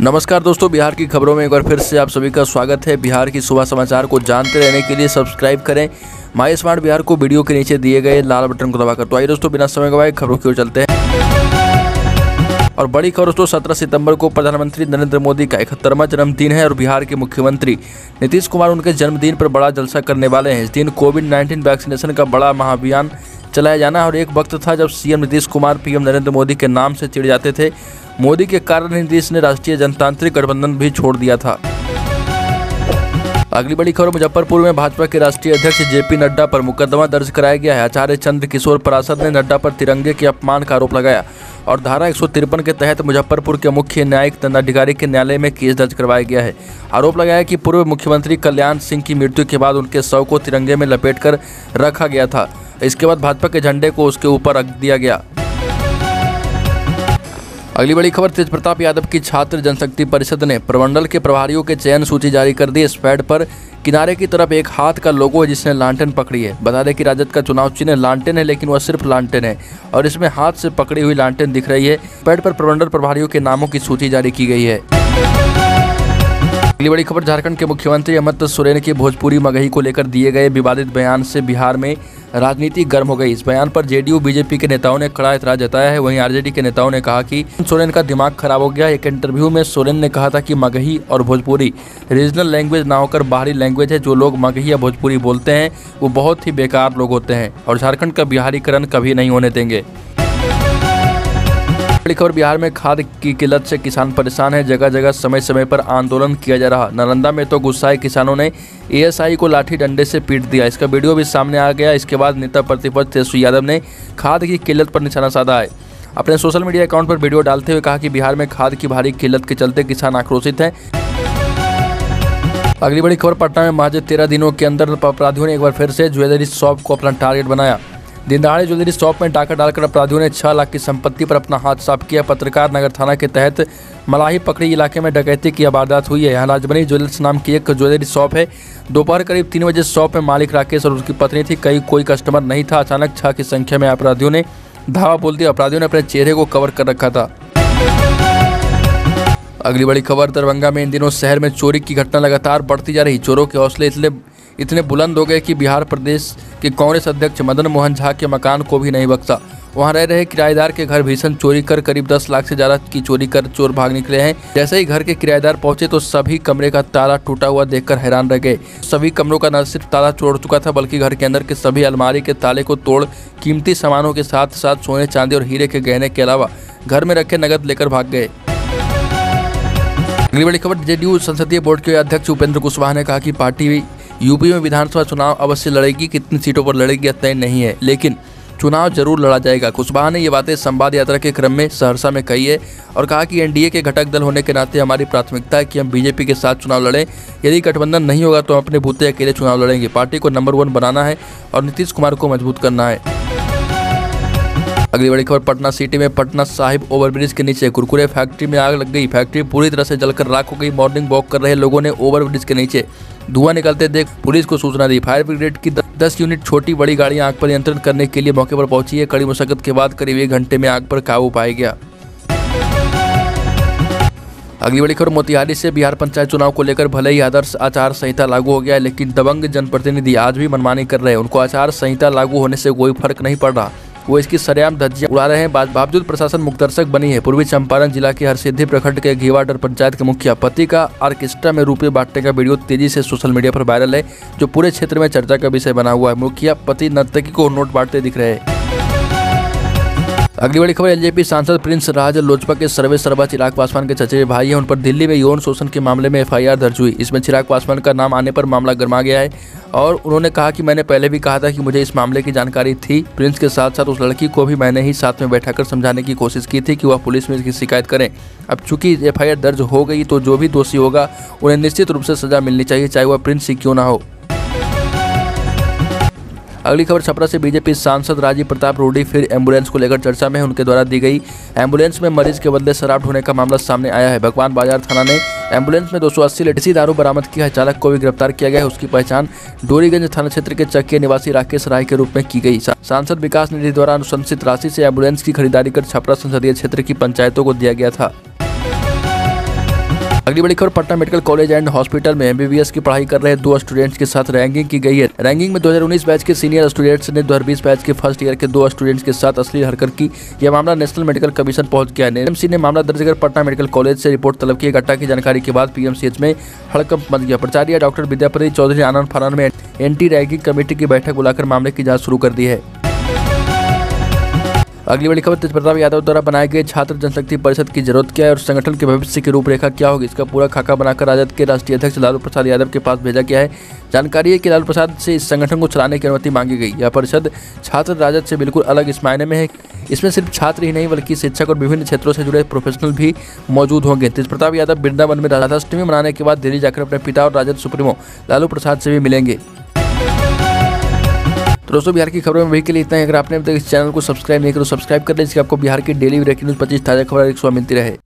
नमस्कार दोस्तों, बिहार की खबरों में एक बार फिर से आप सभी का स्वागत है। बिहार की सुबह समाचार को जानते रहने के लिए सब्सक्राइब करें। माई स्मार्ट बिहार को वीडियो के नीचे दिए गए लाल बटन को दबाकर। तो आइए दोस्तों, बिना समय गवाए खबरों की ओर चलते हैं। और बड़ी खबर दोस्तों, सत्रह सितंबर को प्रधानमंत्री नरेंद्र मोदी का इकहत्तरवा जन्मदिन है और बिहार के मुख्यमंत्री नीतीश कुमार उनके जन्मदिन पर बड़ा जलसा करने वाले हैं। इस दिन कोविड नाइन्टीन वैक्सीनेशन का बड़ा महाअभियान चलाया जाना और एक वक्त था जब सीएम नीतीश कुमार, पीएम नरेंद्र मोदी के नाम से चिड़ जाते थे। मोदी के कारण ही देश ने राष्ट्रीय जनतांत्रिक गठबंधन भी छोड़ दिया था। अगली बड़ी खबर, मुजफ्फरपुर में भाजपा के राष्ट्रीय अध्यक्ष जेपी नड्डा पर मुकदमा दर्ज कराया गया है। आचार्य चंद्र किशोर परासर ने नड्डा पर तिरंगे के अपमान का आरोप लगाया और धारा एक सौ तिरपन के तहत मुजफ्फरपुर के मुख्य न्यायिक दंडाधिकारी के न्यायालय में केस दर्ज करवाया गया है। आरोप लगाया कि पूर्व मुख्यमंत्री कल्याण सिंह की मृत्यु के बाद उनके शव को तिरंगे में लपेट कर रखा गया था। इसके बाद भाजपा के झंडे को उसके ऊपर रख दिया गया। अगली बड़ी खबर, तेज प्रताप यादव की छात्र जनशक्ति परिषद ने प्रमंडल के प्रभारियों के चयन सूची जारी कर दी। इस पैड पर किनारे की तरफ़ एक हाथ का लोगो है जिसने लांटेन पकड़ी है। बता दें कि राजद का चुनाव चिन्ह लांटेन है, लेकिन वह सिर्फ़ लांटेन है और इसमें हाथ से पकड़ी हुई लालटेन दिख रही है। पैड पर प्रमंडल प्रभारियों के नामों की सूची जारी की गई है। अगली बड़ी खबर, झारखंड के मुख्यमंत्री अमृत सोरेन के भोजपुरी मगही को लेकर दिए गए विवादित बयान से बिहार में राजनीति गर्म हो गई। इस बयान पर जेडीयू, बीजेपी के नेताओं ने कड़ा इतराज़ जताया है। वहीं आरजेडी के नेताओं ने कहा कि सोरेन का दिमाग खराब हो गया। एक इंटरव्यू में सोरेन ने कहा था कि मगही और भोजपुरी रीजनल लैंग्वेज ना होकर बाहरी लैंग्वेज है। जो लोग मगही या भोजपुरी बोलते हैं, वो बहुत ही बेकार लोग होते हैं और झारखंड का बिहारीकरण कभी नहीं होने देंगे। बड़ी खबर, बिहार में खाद की किल्लत से किसान परेशान है। जगह जगह समय समय पर आंदोलन किया जा रहा। नालंदा में तो गुस्साए किसानों ने एएसआई को लाठी डंडे से पीट दिया। इसका वीडियो भी सामने आ गया। इसके बाद नेता प्रतिपक्ष तेजस्वी यादव ने खाद की किल्लत पर निशाना साधा है। अपने सोशल मीडिया अकाउंट पर वीडियो डालते हुए कहा कि बिहार में खाद की भारी किल्लत के चलते किसान आक्रोशित हैं। अगली बड़ी खबर, पटना में महज तेरह दिनों के अंदर अपराधियों ने एक बार फिर से ज्वेलरी शॉप को अपना टारगेट बनाया। दिनदाड़े ज्वेलरी शॉप में डाका डालकर अपराधियों ने छह लाख की संपत्ति पर अपना हाथ साफ़ किया। पत्रकार नगर थाना के तहत मलाही पकड़ी इलाके में डकैती की वारदात हुई है। यहाँ राजबनी ज्वेलर्स नाम की एक ज्वेलरी शॉप है। दोपहर करीब तीन बजे शॉप में मालिक राकेश और उसकी पत्नी थी। कई कोई कस्टमर नहीं था। अचानक छह की संख्या में अपराधियों ने धावा बोल दिया। अपराधियों ने अपने चेहरे को कवर कर रखा था। अगली बड़ी खबर, दरभंगा में इन दिनों शहर में चोरी की घटना लगातार बढ़ती जा रही। चोरों के हौसले इसलिए इतने बुलंद हो गए कि बिहार प्रदेश के कांग्रेस अध्यक्ष मदन मोहन झा के मकान को भी नहीं बख्शा। वहाँ रह रहे किराएदार के घर भीषण चोरी कर करीब 10 लाख से ज़्यादा की चोरी कर चोर भाग निकले हैं। जैसे ही घर के किराएदार पहुँचे तो सभी कमरे का ताला टूटा हुआ देखकर हैरान रह गए। सभी कमरों का न सिर्फ़ ताला चोड़ चुका था, बल्कि घर के अंदर के सभी अलमारी के ताले को तोड़ कीमती सामानों के साथ साथ सोने चांदी और हीरे के गहने के अलावा घर में रखे नगद लेकर भाग गए। अगली बड़ी खबर, जेडीयू संसदीय बोर्ड के अध्यक्ष उपेंद्र कुशवाहा ने कहा कि पार्टी यूपी में विधानसभा चुनाव अवश्य लड़ेगी, कितनी सीटों पर लड़ेगी यह तय नहीं है, लेकिन चुनाव ज़रूर लड़ा जाएगा। कुशवाहा ने ये बातें संवाद यात्रा के क्रम में सहरसा में कही है और कहा कि एनडीए के घटक दल होने के नाते हमारी प्राथमिकता है कि हम बीजेपी के साथ चुनाव लड़ें। यदि गठबंधन नहीं होगा तो हम अपने भूते अकेले चुनाव लड़ेंगे। पार्टी को नंबर वन बनाना है और नीतीश कुमार को मज़बूत करना है। अगली बड़ी खबर, पटना सिटी में पटना साहिब ओवरब्रिज के नीचे कुरकुरे फैक्ट्री में आग लग गई। फैक्ट्री पूरी तरह से जलकर राख हो गई। मॉर्निंग वॉक कर रहे लोगों ने ओवरब्रिज के नीचे धुआँ निकलते देख पुलिस को सूचना दी। फायर ब्रिगेड की दस यूनिट छोटी बड़ी गाड़ियाँ आग पर नियंत्रण करने के लिए मौके पर पहुँची है। कड़ी मुशक्कत के बाद करीब एक घंटे में आग पर काबू पाया गया। अगली बड़ी खबर, मोतिहारी से बिहार पंचायत चुनाव को लेकर भले ही आदर्श आचार संहिता लागू हो गया है, लेकिन दबंग जनप्रतिनिधि आज भी मनमानी कर रहे हैं। उनको आचार संहिता लागू होने से कोई फ़र्क नहीं पड़ रहा। वो इसकी सरेआम धज्जियाँ उड़ा रहे हैं। बावजूद प्रशासन मुखदर्शक बनी है। पूर्वी चंपारण जिला के हरसिद्धि प्रखंड के घीवाडर पंचायत के मुखिया पति का आर्केस्ट्रा में रुपये बांटने का वीडियो तेज़ी से सोशल मीडिया पर वायरल है, जो पूरे क्षेत्र में चर्चा का विषय बना हुआ है। मुखिया पति नर्तकी को नोट बांटते दिख रहे हैं। अगली बड़ी खबर एलजेपी सांसद प्रिंस राज लोजपा के सर्वे सर्वा चिराग पासवान के चचेरे भाई हैं, उन पर दिल्ली में यौन शोषण के मामले में एफआईआर दर्ज हुई। इसमें चिराग पासवान का नाम आने पर मामला गर्मा गया है और उन्होंने कहा कि मैंने पहले भी कहा था कि मुझे इस मामले की जानकारी थी। प्रिंस के साथ साथ उस लड़की को भी मैंने ही साथ में बैठा समझाने की कोशिश की थी कि वह पुलिस में इसकी शिकायत करें। अब चूँकि एफआईआर दर्ज हो गई तो जो भी दोषी होगा, उन्हें निश्चित रूप से सजा मिलनी चाहिए, चाहे वह प्रिंस ही क्यों ना हो। अगली खबर, छपरा से बीजेपी सांसद राजीव प्रताप रूडी फिर एंबुलेंस को लेकर चर्चा में, उनके द्वारा दी गई एंबुलेंस में मरीज़ के बदले शराब होने का मामला सामने आया है। भगवान बाज़ार थाना ने एंबुलेंस में 280 लेटेसी दारू बरामद किया है। चालक को भी गिरफ़्तार किया गया है। उसकी पहचान डोरीगंज थाना क्षेत्र के चक्के निवासी राकेश राय के रूप में की गई। सांसद विकास निधि द्वारा अनुशंसित राशि से एंबुलेंस की खरीदारी कर छपरा संसदीय क्षेत्र की पंचायतों को दिया गया था। अगली बड़ी खबर, Patna medical college and hospital में एमबीबीएस की पढ़ाई कर रहे दो स्टूडेंट्स के साथ रैंकिंग की गई है। रैंकिंग में 2019 बैच के सीनियर स्टूडेंट्स ने 2020 बैच के फ़र्स्ट ईयर के दो स्टूडेंट्स के साथ असली हरकत की। यह मामला नेशनल मेडिकल कमीशन पहुँच गया है। एमसी ने मामला दर्ज कर पटना मेडिकल कॉलेज से रिपोर्ट तलब की। घटना की जानकारी के बाद पीएमसीएच में हड़कंप मच गया। प्राचार्य डॉक्टर विद्यापति चौधरी आनंद फरान में एंटी रैंकिंग कमेटी की बैठक बुलाकर मामले की जाँच शुरू कर दी है। अगली बड़ी खबर, तेज प्रताप यादव द्वारा बनाए गए छात्र जनशक्ति परिषद की ज़रूरत क्या है और संगठन के भविष्य की रूपरेखा क्या होगी? इसका पूरा खाका बनाकर राजद के राष्ट्रीय अध्यक्ष लालू प्रसाद यादव के पास भेजा गया है। जानकारी है कि लालू प्रसाद से इस संगठन को चलाने की अनुमति मांगी गई। यह परिषद छात्र राजद से बिल्कुल अलग इस मायने में है। इसमें सिर्फ़ छात्र ही नहीं, बल्कि शिक्षक और विभिन्न क्षेत्रों से जुड़े प्रोफेशनल भी मौजूद होंगे। तेज प्रताप यादव वृंदावन में राधाष्टमी मनाने के बाद दिल्ली जाकर अपने पिता और राजद सुप्रीमो लालू प्रसाद से भी मिलेंगे। तो दोस्तों, बिहार की खबरों में वही के लिए इतना ही। अगर आपने अब तक इस चैनल को सब्सक्राइब नहीं करो सब्सक्राइब कर लें, जिससे आपको बिहार की डेली ब्रेकिंग न्यूज़, पच्चीस ताज़ा खबर एक सौ मिलती रहे।